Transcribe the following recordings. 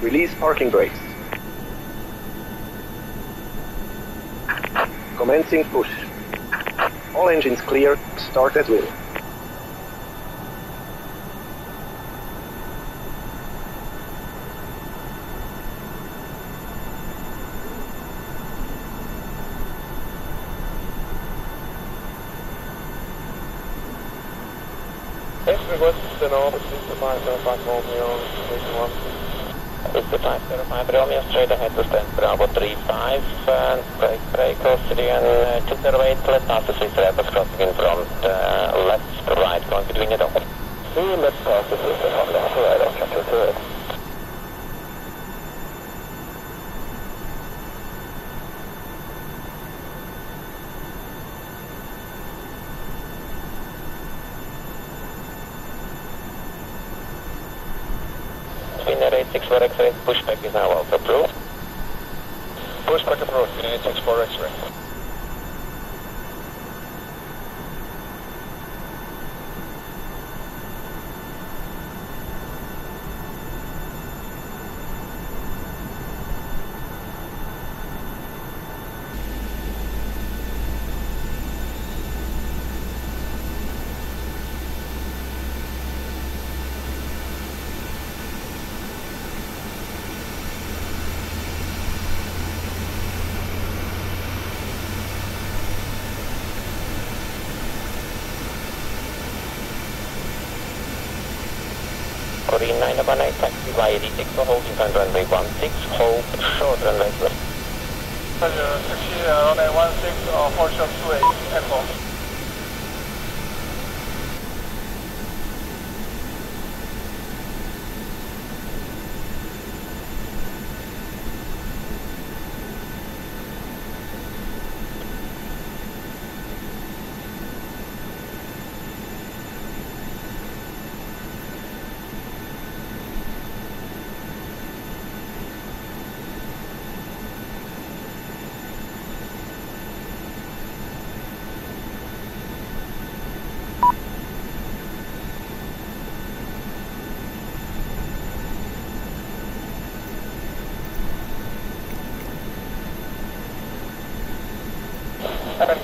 Release parking brakes. Commencing push. All engines clear. Start at will. Västerbotten av System 5 Romeo 1. It's the 505 Romeo straight ahead to stand Bravo 35 and break, break crossing in uh, 208, let pass the Swiss Rapids crossing in front, uh, left, right, going between the dock. See, pass the Swiss Rapids left, right, to. Winner 864 excelente, excelente. Depois Korean 918 taxi via D6 for holding on runway 16, hold short runway left. Taxi runway 16, uh, hold short 28, echo.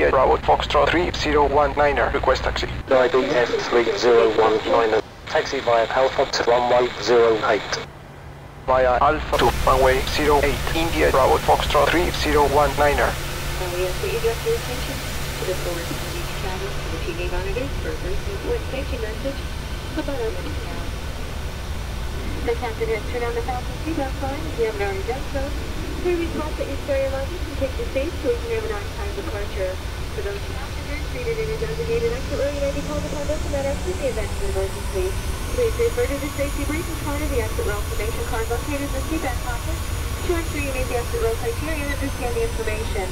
India Bravo Foxtrot 3019er, request taxi. ID F3019. Taxi via Alpha to runway 08. Via Alpha to runway 08, India Bravo Foxtrot 3019er. And we ask that you direct your attention to the forward TV channel to the TV monitors for a brief with safety message about our minute now. The captain has turned on the fasten seatbelt sign if you haven't already done so. We request that you store your luggage and take your seats so we can have an on-time departure. For those passengers treated in a designated exit row, you may be called upon to that exit in the event of an emergency. Please refer to the safety briefing card of the exit row information card located in the seatbelt pocket to ensure you meet the exit row criteria and understand the information.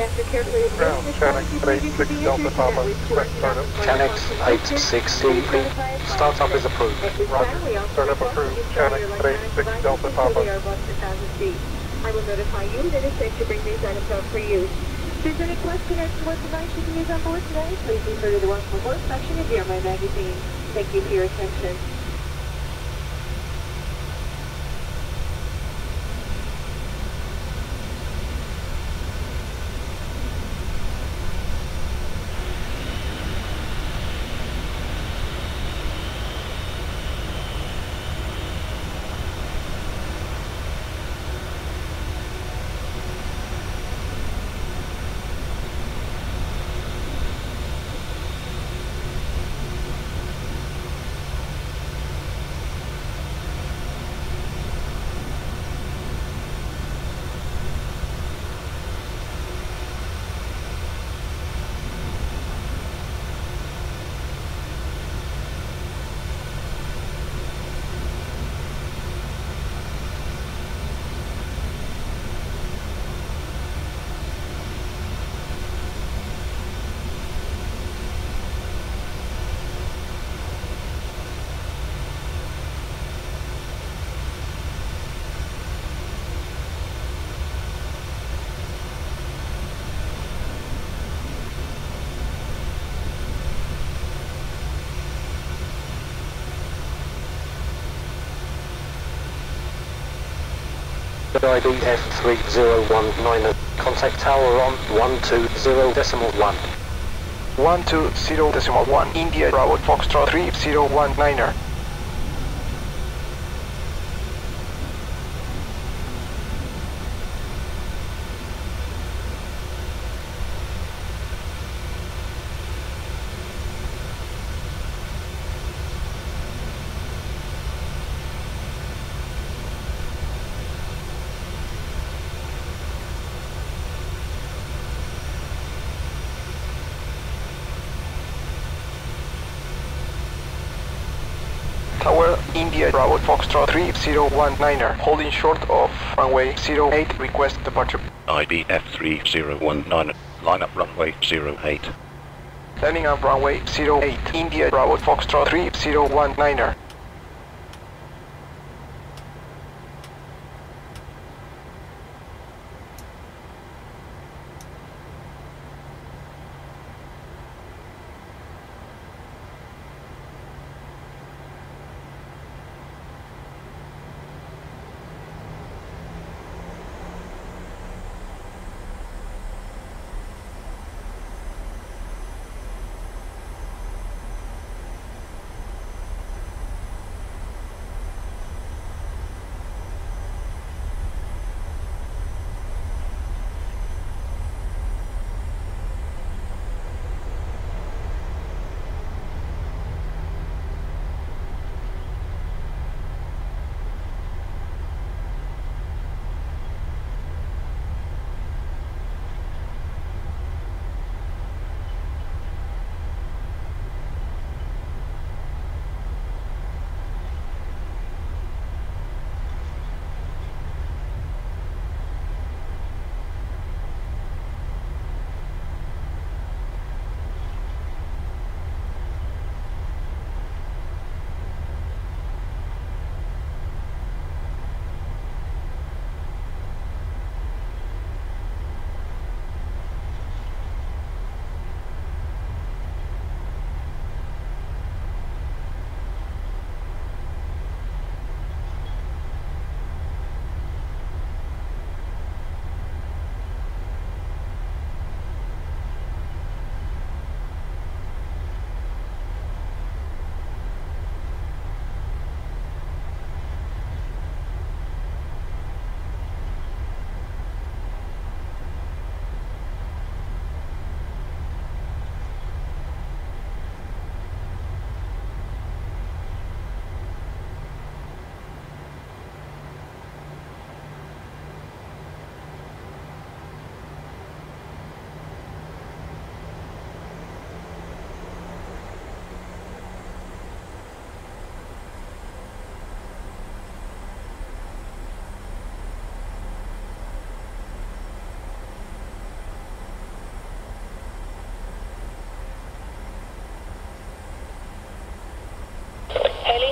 After carefully Ground, reviewing Canex this policy, please 36 be Delta assured Papa, request startup. 860, is approved. Roger. Startup approved. Canex 36 Delta Papa. They are above 10,000 feet. I will notify you that it's safe to bring these items out for use. If there's any question as to what device you can use on board today, please refer to the Welcome Aboard section of the My magazine. Thank you for your attention. IBF 3019. Contact tower on 120 decimal 1. 120.1 India Bravo Foxtrot 3019er. Tower India Bravo Foxtrot 3019er. Holding short of runway 08. Request departure. IBF 3019, er. line up runway 08. Landing on runway 08. India Bravo Foxtrot 3019er.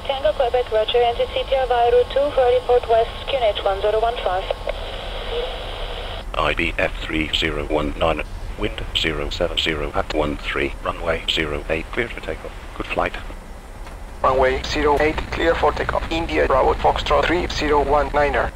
Tango Quebec, Roger, enter CTR via route 2 for report west, QNH 1015. IBF 3019, wind 070 at 13, runway 08, clear for takeoff. Good flight. Runway 08. Clear for takeoff. India Bravo Foxtrot 3019er.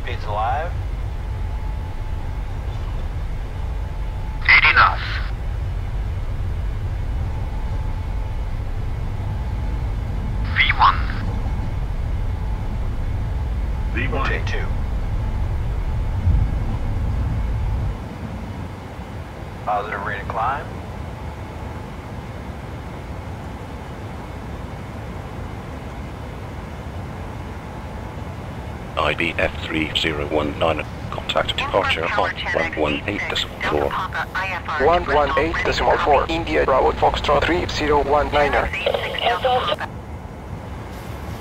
Airspeed's alive. 80 knots. V1. V1. J2. Positive rate of climb. IBF 3019, contact departure on 118.4. 118.4. India Bravo Foxtrot 3019er. Exhaust.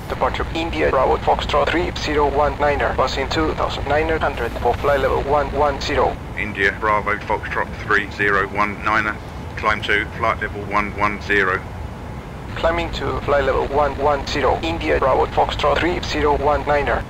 Departure India Bravo Foxtrot 3019er, passing 2900 for flight level 110. India Bravo Foxtrot 3019er. Climb to flight level 110. Climbing to flight level 110, India Bravo Foxtrot 3019er.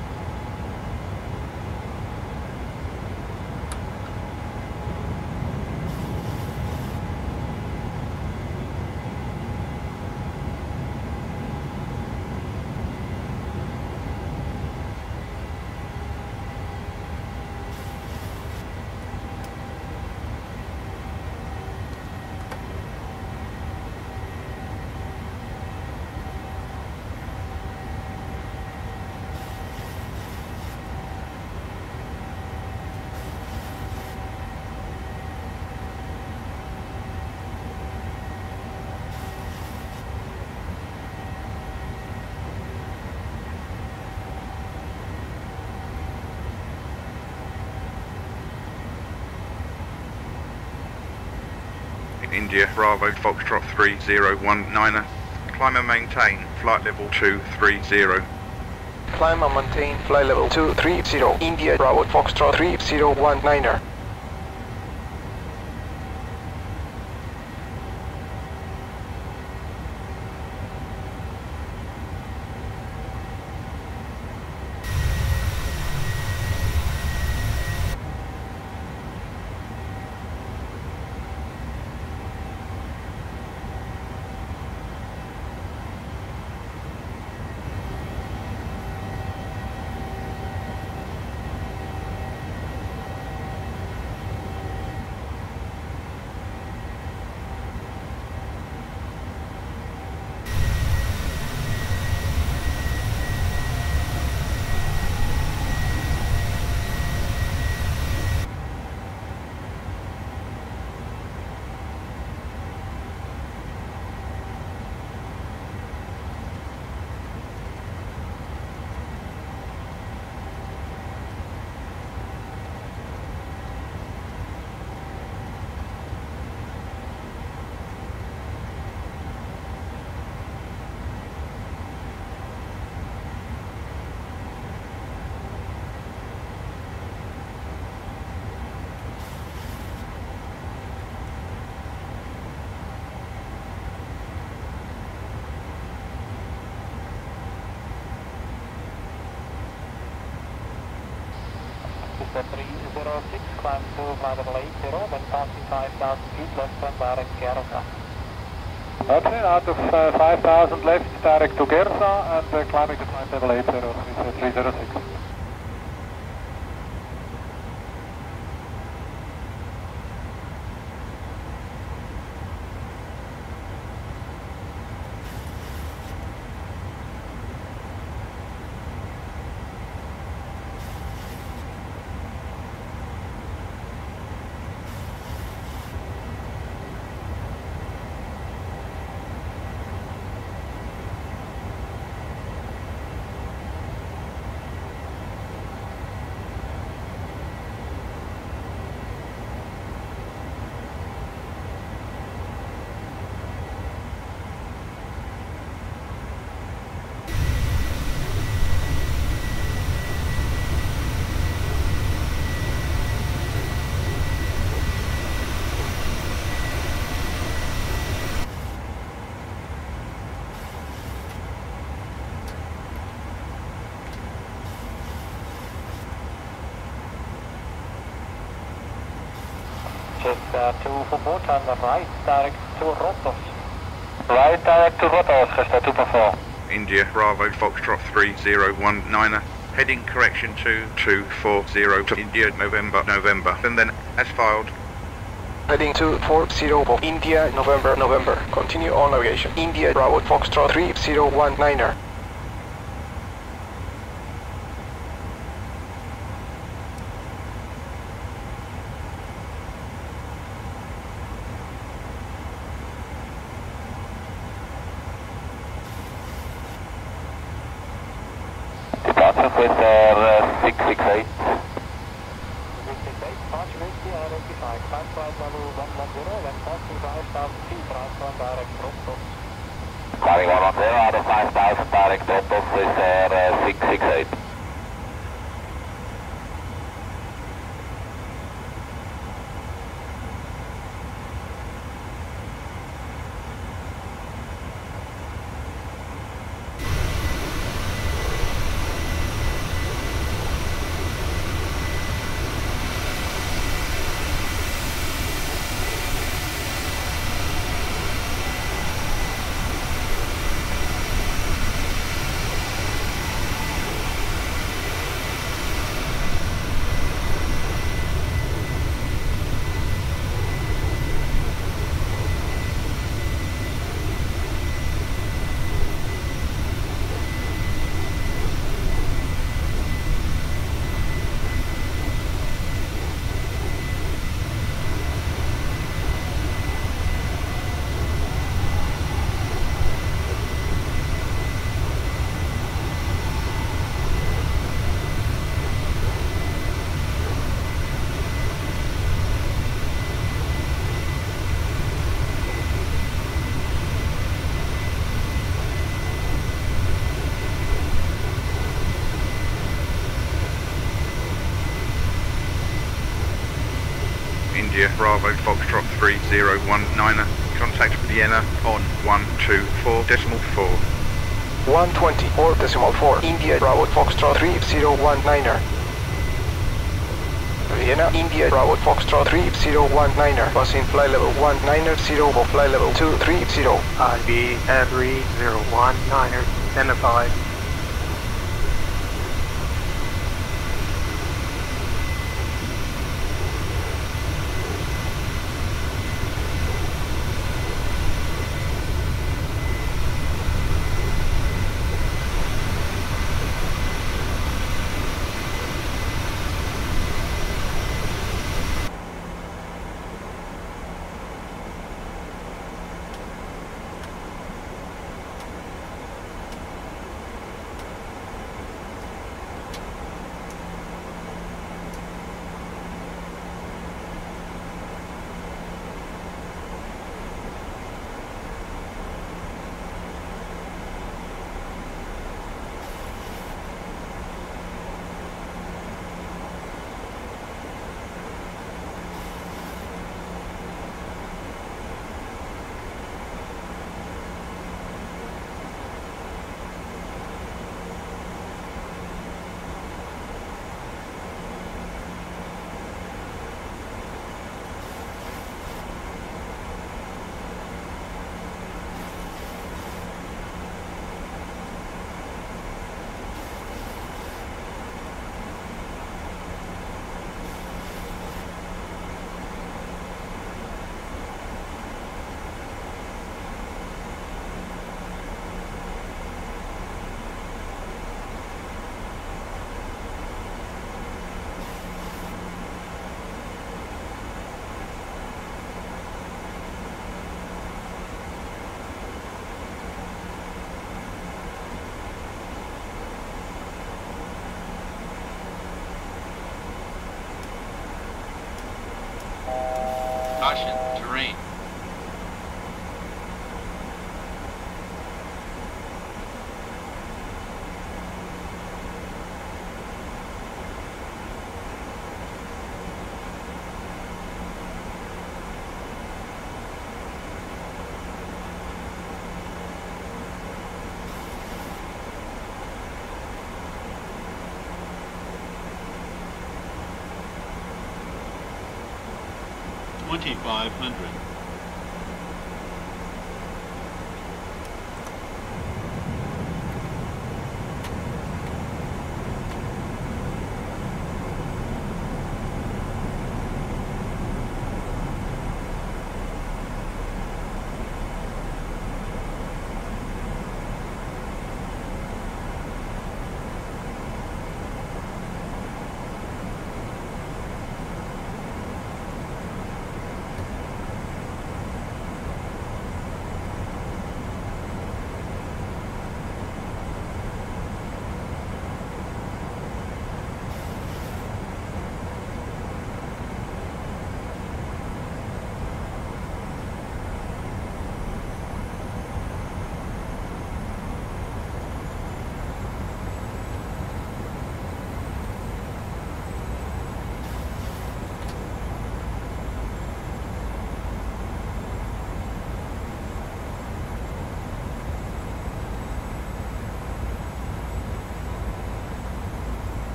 India Bravo Foxtrot 3019er. Climb and maintain flight level 230. Climb and maintain flight level 230, India Bravo Foxtrot 3019er. Vista 306, climb to flight level 80, then passing 5,000 feet left and direct Gersa. Okay, out of uh, 5,000 left, direct to Gersa and uh, climbing to flight level 80, Vista 306. Uh, two for board on the right, direct to Rotos. Right, direct to Rotos, Vista 2.4. India Bravo Foxtrot 3019er. Heading correction to 240 to India November November. And then as filed Heading to 40 for India November November. Continue on navigation. India Bravo Foxtrot 3019er. Departure with uh, 668. 668, departure with the identify. Flight level 110, then passing 5,000 feet, on direct Rotos. Climbing 110 out of 5000, direct total, Swiss Air uh, 668. India Bravo Foxtrot 3019. Contact Vienna on 124 decimal 4. 124 decimal 4. India Bravo Foxtrot 3019er. Vienna, India Bravo Foxtrot 3019er. Passing flight level 190 for flight level 230. IB every 019er, identified. 2500.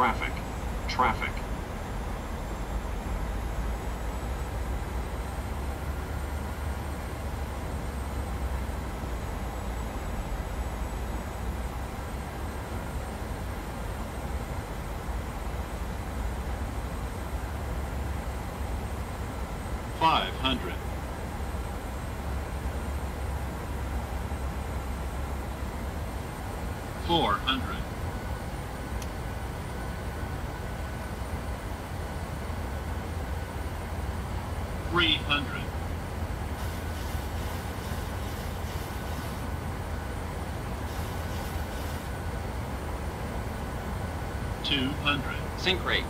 Traffic. Traffic. 300. Two hundred. Sink rate.